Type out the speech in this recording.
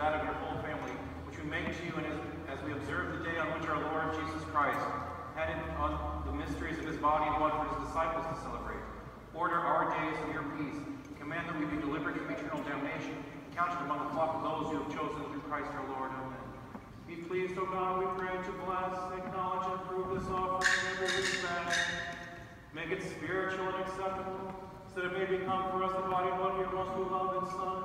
that of your whole family, which we make to you and as, as we observe the day on which our Lord Jesus Christ headed on the mysteries of his body and blood for his disciples to celebrate. Order our days in your peace. Command that we be delivered from eternal damnation, counted among the flock of those you have chosen through Christ our Lord. Amen. Be pleased, O God, we pray, to bless, acknowledge, and approve this offering in every respect. Make it spiritual and acceptable, so that it may become for us the body and blood of your most beloved Son,